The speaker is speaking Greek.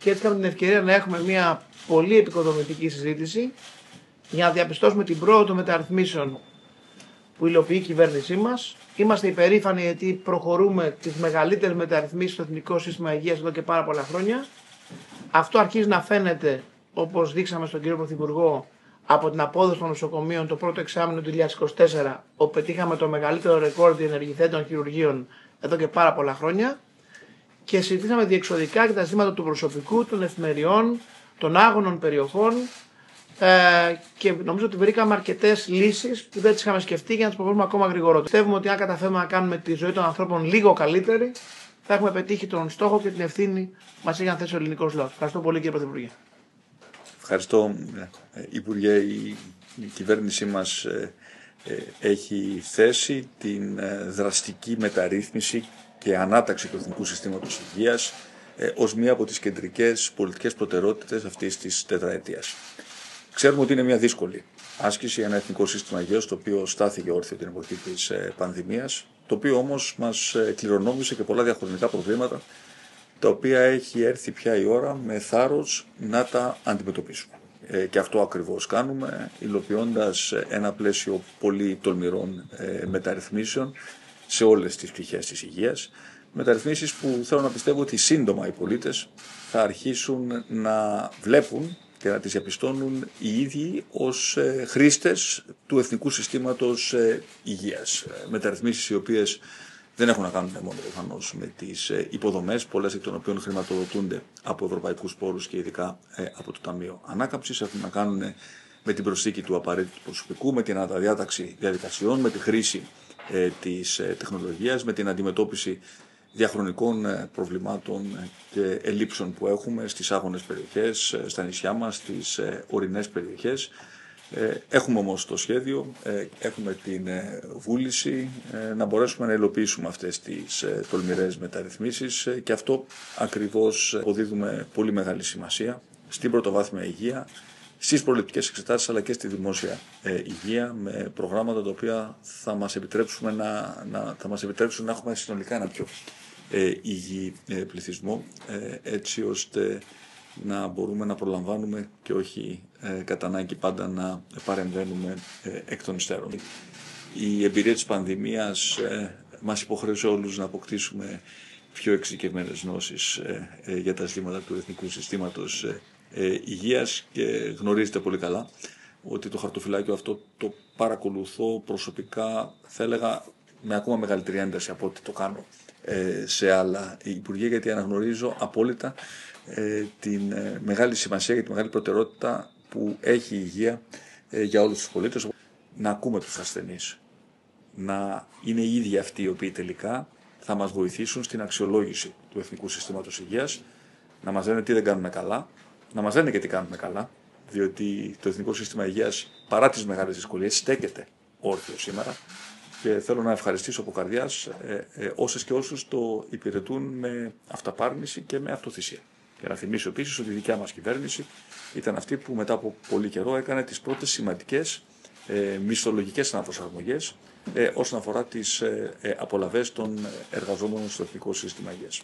και έτσι είχαμε την ευκαιρία να έχουμε μια πολύ επικοδομητική συζήτηση για να διαπιστώσουμε την πρόοδο των μεταρρυθμίσεων που υλοποιεί η κυβέρνησή μας. Είμαστε υπερήφανοι γιατί προχωρούμε τις μεγαλύτερες μεταρρυθμίσεις στο εθνικό σύστημα υγείας εδώ και πάρα πολλά χρόνια. Αυτό αρχίζει να φαίνεται, όπως δείξαμε στον κύριο Πρωθυπουργό, από την απόδοση των νοσοκομείων το πρώτο εξάμεινο του 2024, όπου πετύχαμε το μεγαλύτερο ρεκόρ διενεργηθέντων χειρουργείων εδώ και πάρα πολλά χρόνια. Και συζητήσαμε διεξοδικά και τα ζητήματα του προσωπικού, των εφημεριών, των άγωνων περιοχών, ε, και νομίζω ότι βρήκαμε αρκετές λύσεις που δεν τις είχαμε σκεφτεί για να τις προχωρήσουμε ακόμα γρηγορότερα. Πιστεύουμε ότι αν καταφέρουμε να κάνουμε τη ζωή των ανθρώπων λίγο καλύτερη, θα έχουμε πετύχει τον στόχο και την ευθύνη που μας έχει αν θέσει ο ελληνικός λαός. Ευχαριστώ πολύ κύριε Πρωθυπουργέ. Ευχαριστώ ε, Υπουργέ. Η, η κυβέρνησή μας ε, ε, έχει θέσει την ε, δραστική μεταρρύθμιση και ανάταξη του Εθνικού Συστήματος Υγείας ε, ως μία από τις κεντρικές πολιτικές προτεραιότητες αυτής της τετραετίας. Ξέρουμε ότι είναι μια δύσκολη άσκηση, ένα εθνικό σύστημα υγείας το οποίο στάθηκε όρθιο την εποχή της ε, πανδημίας, το οποίο όμως μας ε, κληρονόμησε και πολλά διαχρονικά προβλήματα, τα οποία έχει έρθει πια η ώρα με θάρρος να τα αντιμετωπίσουμε. Ε, και αυτό ακριβώς κάνουμε, υλοποιώντας ένα πλαίσιο πολύ τολμηρών μεταρρυθμίσεων σε όλες τις πτυχές της υγείας. Μεταρρυθμίσεις που θέλω να πιστεύω ότι σύντομα οι πολίτες θα αρχίσουν να βλέπουν και να τις διαπιστώνουν οι ίδιοι ως ε, χρήστες του Εθνικού Συστήματος ε, Υγείας. Ε, μεταρρυθμίσεις οι οποίες δεν έχουν να κάνουν μόνο προφανώς με τις υποδομές, πολλές εκ των οποίων χρηματοδοτούνται από ευρωπαϊκούς πόρους και ειδικά από το Ταμείο Ανάκαμψης. Έχουν να κάνουν με την προσθήκη του απαραίτητου προσωπικού, με την αναδιάταξη διαδικασιών, με τη χρήση της τεχνολογίας, με την αντιμετώπιση διαχρονικών ε, προβλημάτων και ελλείψεων που έχουμε στις άγονες περιοχές, ε, στα νησιά μας, στις ε, ορεινές περιοχές. Έχουμε όμως το σχέδιο, έχουμε την βούληση να μπορέσουμε να υλοποιήσουμε αυτές τις τολμηρές μεταρρυθμίσεις και αυτό ακριβώς αποδίδουμε πολύ μεγάλη σημασία στην πρωτοβάθμια υγεία, στις προληπτικές εξετάσεις αλλά και στη δημόσια υγεία με προγράμματα τα οποία θα μας, επιτρέψουμε να, να, θα μας επιτρέψουν να έχουμε συνολικά ένα πιο ε, υγιή ε, πληθυσμό ε, έτσι ώστε να μπορούμε να προλαμβάνουμε και όχι ε, κατά ανάγκη πάντα να παρεμβαίνουμε ε, εκ των υστέρων. Η εμπειρία της πανδημίας ε, μας υποχρέωσε όλους να αποκτήσουμε πιο εξειδικευμένες γνώσεις για τα ζητήματα του Εθνικού Συστήματος Υγείας και γνωρίζετε πολύ καλά ότι το χαρτοφυλάκιο αυτό το παρακολουθώ προσωπικά θα έλεγα με ακόμα μεγαλύτερη ένταση από ό,τι το κάνω ε, σε άλλα υπουργεία γιατί αναγνωρίζω απόλυτα ε, την ε, μεγάλη σημασία και τη μεγάλη προτεραιότητα που έχει η υγεία για όλους τους πολίτες. Να ακούμε τους ασθενείς, να είναι οι ίδιοι αυτοί οι οποίοι τελικά θα μας βοηθήσουν στην αξιολόγηση του Εθνικού Συστήματος Υγείας, να μας λένε τι δεν κάνουμε καλά, να μας λένε και τι κάνουμε καλά, διότι το Εθνικό Σύστημα Υγείας παρά τις μεγάλες δυσκολίες στέκεται όρθιο σήμερα και θέλω να ευχαριστήσω από καρδιάς ε, ε, όσες και όσους το υπηρετούν με αυταπάρνηση και με αυτοθυσία. Και να θυμίσω επίσης ότι η δικιά μας κυβέρνηση ήταν αυτή που μετά από πολύ καιρό έκανε τις πρώτες σημαντικές ε, μισθολογικές αναπροσαρμογές ε, όσον αφορά τις ε, ε, απολαυές των εργαζόμενων στο εθνικό σύστημα υγείας.